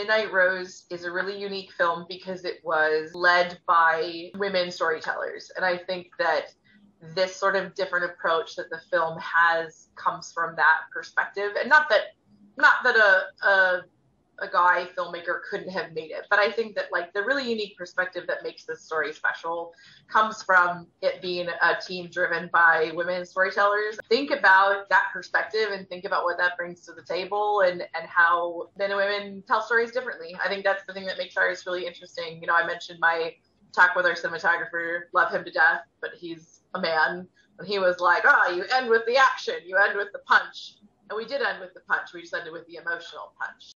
Midnight Rose is a really unique film because it was led by women storytellers. And I think that this sort of different approach that the film has comes from that perspective. And not that not that a, a a guy filmmaker couldn't have made it. But I think that like the really unique perspective that makes this story special comes from it being a team driven by women storytellers. Think about that perspective and think about what that brings to the table and and how men and women tell stories differently. I think that's the thing that makes ours really interesting. You know, I mentioned my talk with our cinematographer, love him to death, but he's a man. And he was like, oh, you end with the action, you end with the punch. And we did end with the punch. We just ended with the emotional punch.